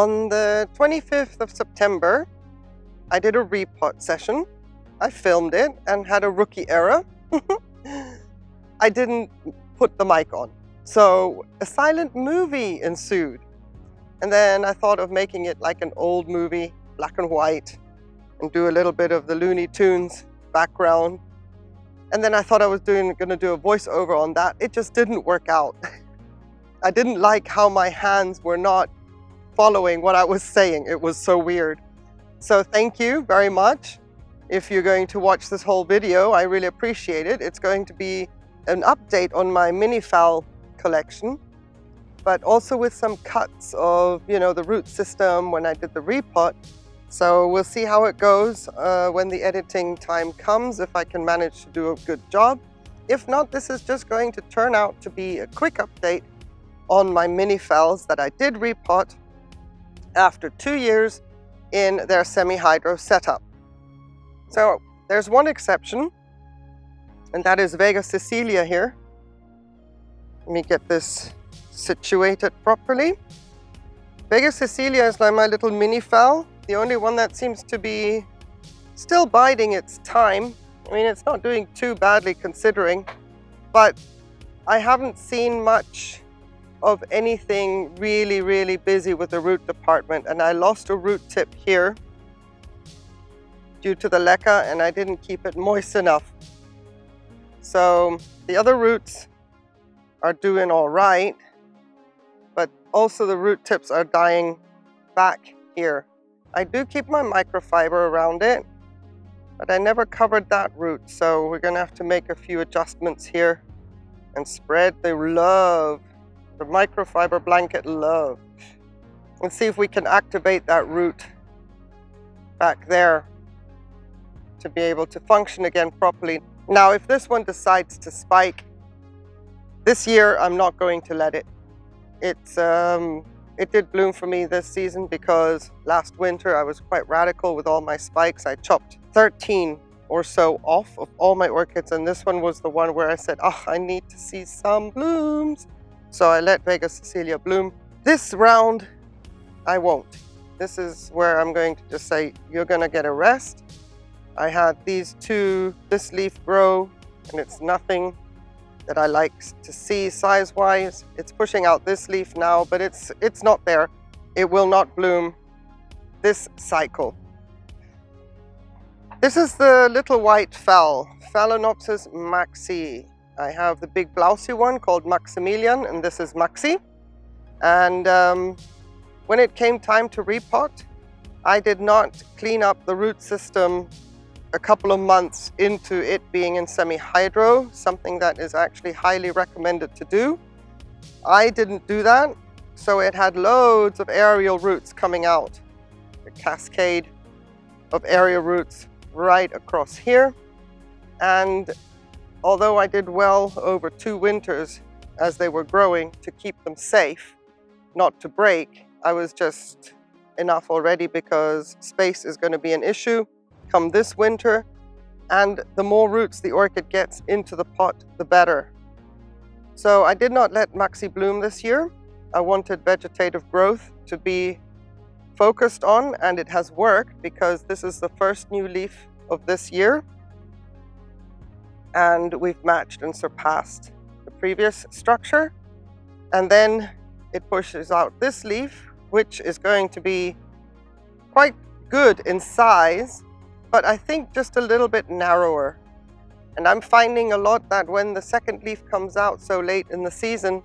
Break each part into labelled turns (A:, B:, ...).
A: On the 25th of September, I did a repot session. I filmed it and had a rookie error. I didn't put the mic on. So a silent movie ensued. And then I thought of making it like an old movie, black and white, and do a little bit of the Looney Tunes background. And then I thought I was doing going to do a voiceover on that. It just didn't work out. I didn't like how my hands were not following what I was saying. It was so weird. So thank you very much. If you're going to watch this whole video, I really appreciate it. It's going to be an update on my mini phal collection, but also with some cuts of, you know, the root system when I did the repot. So we'll see how it goes uh, when the editing time comes, if I can manage to do a good job. If not, this is just going to turn out to be a quick update on my mini phal that I did repot after two years in their semi-hydro setup. So there's one exception, and that is Vega Sicilia here. Let me get this situated properly. Vega Sicilia is like my little mini phal, the only one that seems to be still biding its time. I mean, it's not doing too badly considering, but I haven't seen much of anything really, really busy with the root department. And I lost a root tip here due to the leca and I didn't keep it moist enough. So the other roots are doing all right, but also the root tips are dying back here. I do keep my microfiber around it, but I never covered that root. So we're gonna have to make a few adjustments here and spread the love the microfiber blanket love. And see if we can activate that root back there to be able to function again properly. Now, if this one decides to spike, this year I'm not going to let it. It's, um, it did bloom for me this season because last winter I was quite radical with all my spikes. I chopped 13 or so off of all my orchids and this one was the one where I said, oh, I need to see some blooms. So I let Vega Cecilia bloom. This round, I won't. This is where I'm going to just say, you're gonna get a rest. I had these two, this leaf grow, and it's nothing that I like to see size-wise. It's pushing out this leaf now, but it's, it's not there. It will not bloom this cycle. This is the little white phal, Phalaenopsis maxi. I have the big blousy one called Maximilian, and this is Maxi. And um, when it came time to repot, I did not clean up the root system a couple of months into it being in semi-hydro, something that is actually highly recommended to do. I didn't do that, so it had loads of aerial roots coming out. A cascade of aerial roots right across here. And Although I did well over two winters as they were growing to keep them safe, not to break, I was just enough already because space is going to be an issue come this winter. And the more roots the orchid gets into the pot, the better. So I did not let Maxi bloom this year. I wanted vegetative growth to be focused on and it has worked because this is the first new leaf of this year and we've matched and surpassed the previous structure. And then it pushes out this leaf, which is going to be quite good in size, but I think just a little bit narrower. And I'm finding a lot that when the second leaf comes out so late in the season,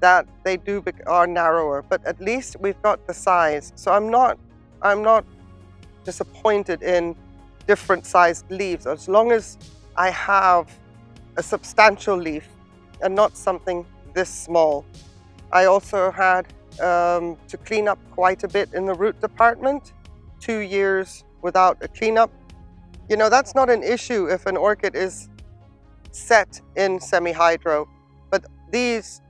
A: that they do are narrower, but at least we've got the size. So I'm not, I'm not disappointed in different sized leaves as long as I have a substantial leaf and not something this small. I also had um, to clean up quite a bit in the root department, two years without a cleanup. You know, that's not an issue if an orchid is set in semi-hydro, but these,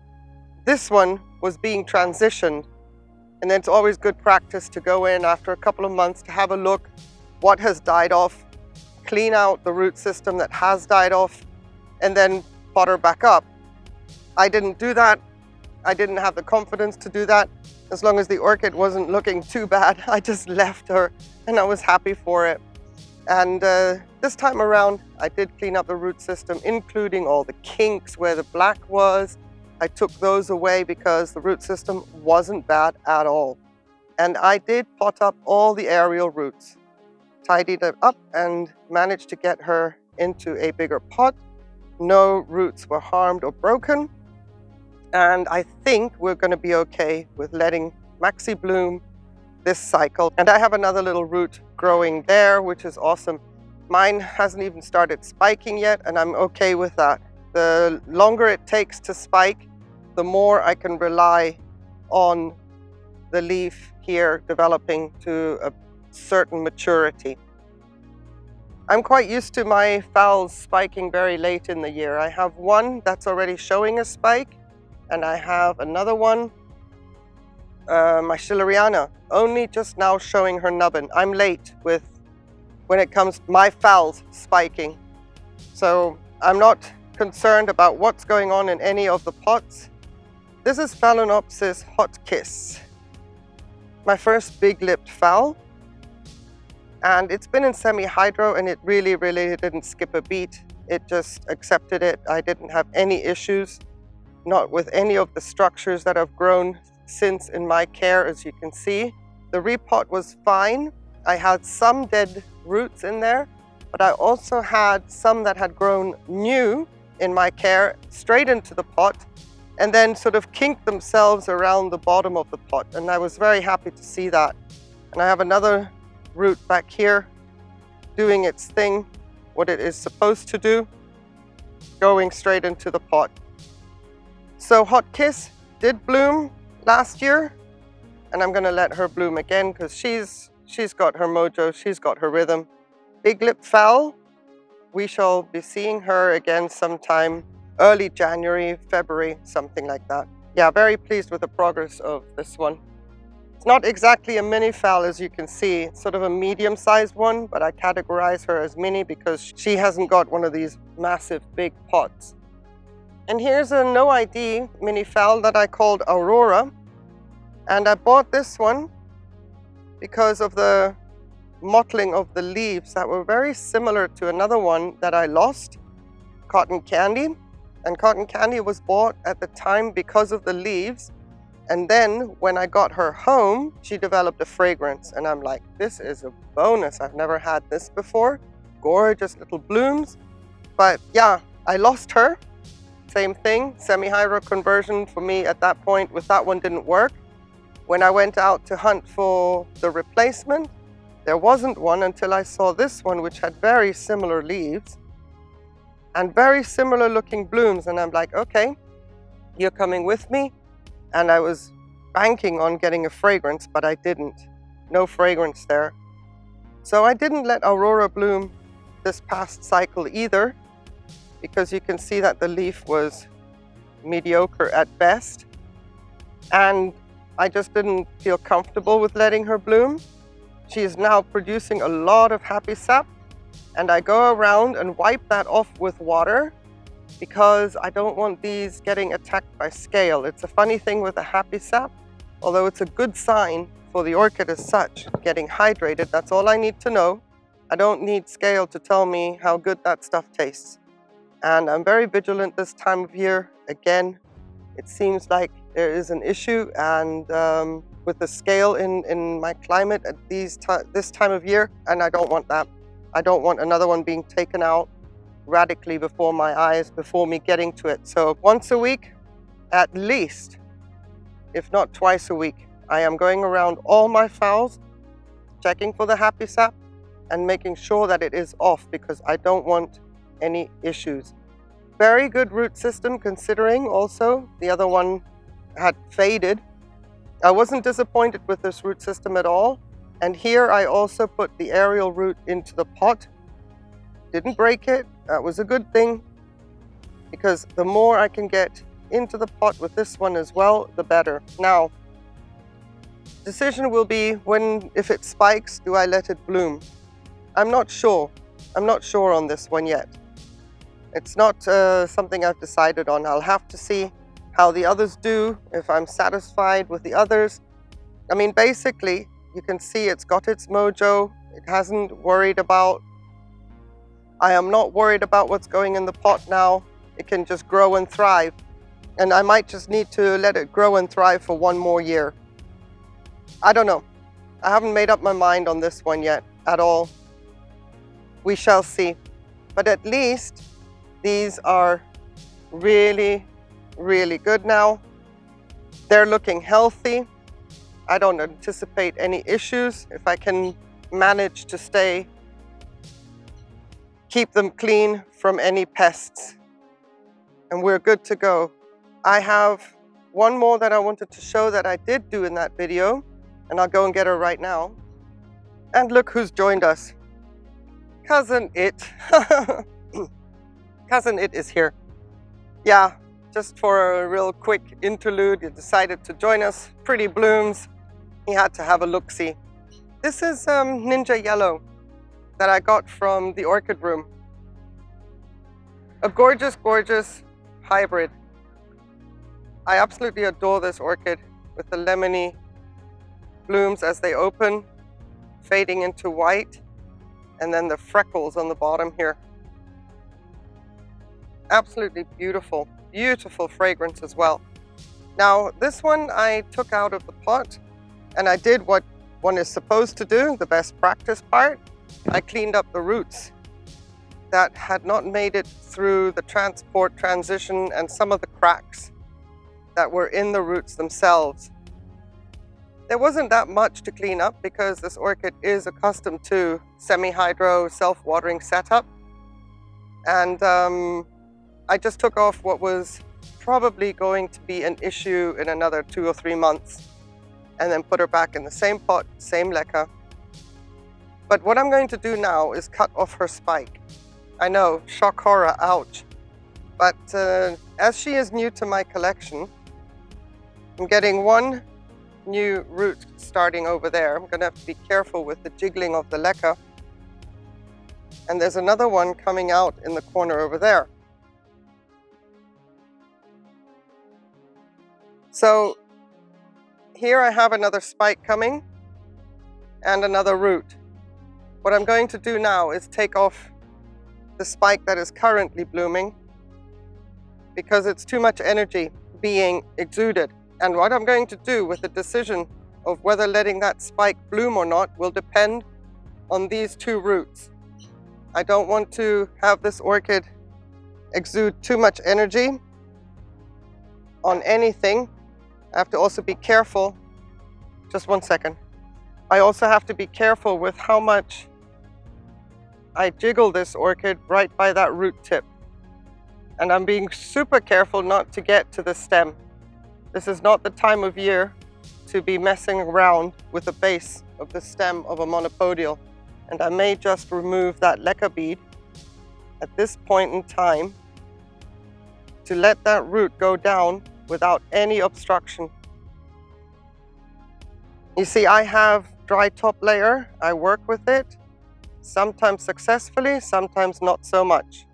A: this one was being transitioned and it's always good practice to go in after a couple of months to have a look what has died off clean out the root system that has died off, and then butter back up. I didn't do that. I didn't have the confidence to do that. As long as the orchid wasn't looking too bad, I just left her and I was happy for it. And uh, this time around, I did clean up the root system, including all the kinks where the black was. I took those away because the root system wasn't bad at all. And I did pot up all the aerial roots, tidied it up and managed to get her into a bigger pot. No roots were harmed or broken. And I think we're going to be okay with letting Maxi bloom this cycle. And I have another little root growing there, which is awesome. Mine hasn't even started spiking yet, and I'm okay with that. The longer it takes to spike, the more I can rely on the leaf here developing to a certain maturity. I'm quite used to my phals spiking very late in the year. I have one that's already showing a spike, and I have another one, uh, my Schilleriana, only just now showing her nubbin. I'm late with when it comes to my phals spiking. So I'm not concerned about what's going on in any of the pots. This is Phalaenopsis Hot Kiss, my first big-lipped phal. And it's been in semi-hydro and it really, really didn't skip a beat. It just accepted it. I didn't have any issues, not with any of the structures that have grown since in my care, as you can see. The repot was fine. I had some dead roots in there, but I also had some that had grown new in my care straight into the pot and then sort of kinked themselves around the bottom of the pot. And I was very happy to see that. And I have another root back here doing its thing, what it is supposed to do, going straight into the pot. So Hot Kiss did bloom last year, and I'm gonna let her bloom again because she's she's got her mojo, she's got her rhythm. Big Lip Phal, we shall be seeing her again sometime early January, February, something like that. Yeah, very pleased with the progress of this one. Not exactly a mini phal as you can see, it's sort of a medium-sized one, but I categorize her as mini because she hasn't got one of these massive big pots. And here's a no ID mini phal that I called Aurora. And I bought this one because of the mottling of the leaves that were very similar to another one that I lost, Cotton Candy. And Cotton Candy was bought at the time because of the leaves. And then when I got her home, she developed a fragrance. And I'm like, this is a bonus. I've never had this before. Gorgeous little blooms. But yeah, I lost her same thing, semi-hydro conversion for me at that point with that one didn't work. When I went out to hunt for the replacement, there wasn't one until I saw this one, which had very similar leaves and very similar looking blooms. And I'm like, okay, you're coming with me. And I was banking on getting a fragrance, but I didn't. No fragrance there. So I didn't let Aurora bloom this past cycle either because you can see that the leaf was mediocre at best. And I just didn't feel comfortable with letting her bloom. She is now producing a lot of happy sap and I go around and wipe that off with water because I don't want these getting attacked by scale. It's a funny thing with a happy sap, although it's a good sign for the orchid as such, getting hydrated, that's all I need to know. I don't need scale to tell me how good that stuff tastes. And I'm very vigilant this time of year. Again, it seems like there is an issue and um, with the scale in, in my climate at these this time of year, and I don't want that. I don't want another one being taken out radically before my eyes, before me getting to it. So once a week, at least, if not twice a week, I am going around all my phals, checking for the happy sap, and making sure that it is off because I don't want any issues. Very good root system considering also the other one had faded. I wasn't disappointed with this root system at all. And here I also put the aerial root into the pot. Didn't break it, that was a good thing because the more I can get into the pot with this one as well, the better. Now, decision will be when, if it spikes, do I let it bloom? I'm not sure. I'm not sure on this one yet. It's not uh, something I've decided on. I'll have to see how the others do, if I'm satisfied with the others. I mean, basically, you can see it's got its mojo. It hasn't worried about, I am not worried about what's going in the pot now. It can just grow and thrive. And I might just need to let it grow and thrive for one more year. I don't know. I haven't made up my mind on this one yet at all. We shall see. But at least these are really, really good now. They're looking healthy. I don't anticipate any issues if I can manage to stay, keep them clean from any pests. And we're good to go. I have one more that I wanted to show that I did do in that video, and I'll go and get her right now. And look who's joined us. Cousin It. Cousin It is here. Yeah, just for a real quick interlude, he decided to join us. Pretty blooms. He had to have a look-see. This is um, Ninja Yellow that I got from the Orchid Room. A gorgeous, gorgeous hybrid. I absolutely adore this orchid with the lemony blooms as they open, fading into white, and then the freckles on the bottom here. Absolutely beautiful, beautiful fragrance as well. Now, this one I took out of the pot and I did what one is supposed to do, the best practice part. I cleaned up the roots that had not made it through the transport transition and some of the cracks that were in the roots themselves. There wasn't that much to clean up because this orchid is accustomed to semi-hydro self-watering setup. And um, I just took off what was probably going to be an issue in another two or three months and then put her back in the same pot, same leca. But what I'm going to do now is cut off her spike. I know, shock horror, ouch. But uh, as she is new to my collection, I'm getting one new root starting over there. I'm going to have to be careful with the jiggling of the leca. And there's another one coming out in the corner over there. So here I have another spike coming and another root. What I'm going to do now is take off the spike that is currently blooming because it's too much energy being exuded. And what I'm going to do with the decision of whether letting that spike bloom or not will depend on these two roots. I don't want to have this orchid exude too much energy on anything. I have to also be careful. Just one second. I also have to be careful with how much I jiggle this orchid right by that root tip. And I'm being super careful not to get to the stem. This is not the time of year to be messing around with the base of the stem of a monopodial. And I may just remove that leca bead at this point in time to let that root go down without any obstruction. You see, I have dry top layer. I work with it, sometimes successfully, sometimes not so much.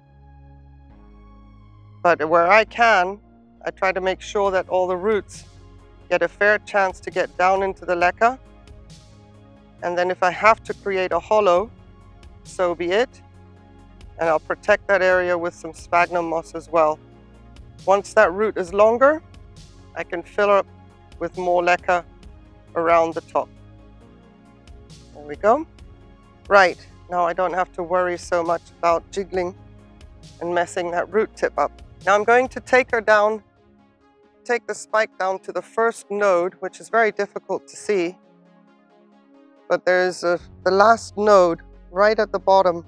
A: But where I can, I try to make sure that all the roots get a fair chance to get down into the leca. And then if I have to create a hollow, so be it. And I'll protect that area with some sphagnum moss as well. Once that root is longer, I can fill up with more leca around the top. There we go. Right, now I don't have to worry so much about jiggling and messing that root tip up. Now I'm going to take her down take the spike down to the first node, which is very difficult to see. But there's a, the last node right at the bottom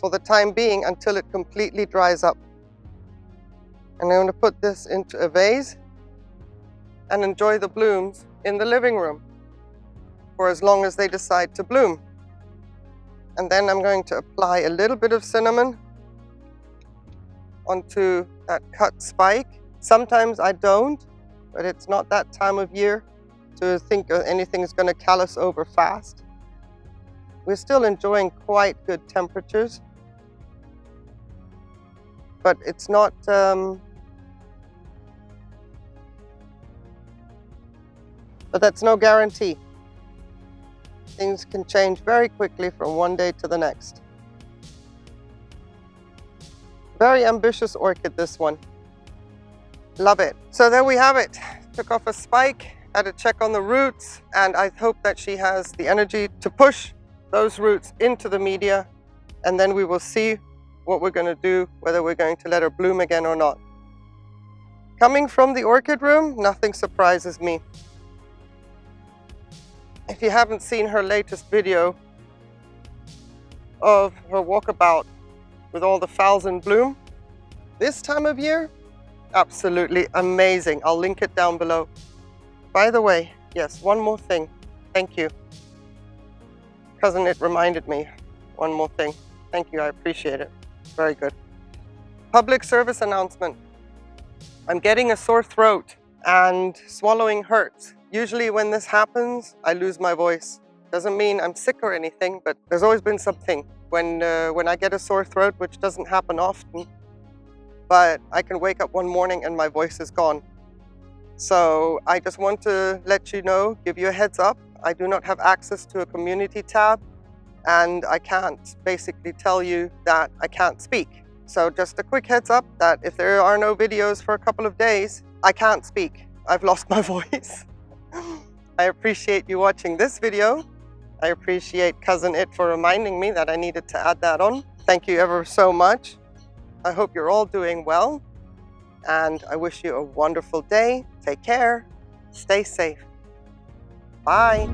A: for the time being until it completely dries up. And I'm going to put this into a vase and enjoy the blooms in the living room for as long as they decide to bloom. And then I'm going to apply a little bit of cinnamon onto that cut spike. Sometimes I don't, but it's not that time of year to think anything is going to callus over fast. We're still enjoying quite good temperatures, but it's not um, but that's no guarantee. Things can change very quickly from one day to the next. Very ambitious orchid, this one. Love it. So there we have it. Took off a spike, had a check on the roots, and I hope that she has the energy to push those roots into the media, and then we will see what we're going to do, whether we're going to let her bloom again or not. Coming from the orchid room, nothing surprises me. If you haven't seen her latest video of her walkabout with all the phals in bloom, this time of year, absolutely amazing. I'll link it down below. By the way, yes, one more thing. Thank you. Cousin, it reminded me. One more thing. Thank you, I appreciate it. Very good. Public service announcement. I'm getting a sore throat and swallowing hurts. Usually when this happens, I lose my voice. Doesn't mean I'm sick or anything, but there's always been something. When, uh, when I get a sore throat, which doesn't happen often, but I can wake up one morning and my voice is gone. So I just want to let you know, give you a heads up. I do not have access to a community tab and I can't basically tell you that I can't speak. So just a quick heads up that if there are no videos for a couple of days, I can't speak. I've lost my voice. I appreciate you watching this video. I appreciate Cousin It for reminding me that I needed to add that on. Thank you ever so much. I hope you're all doing well and I wish you a wonderful day. Take care. Stay safe. Bye.